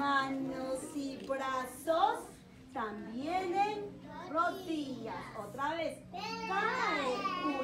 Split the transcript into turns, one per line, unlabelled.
manos y brazos, también en rodillas. Otra vez, cae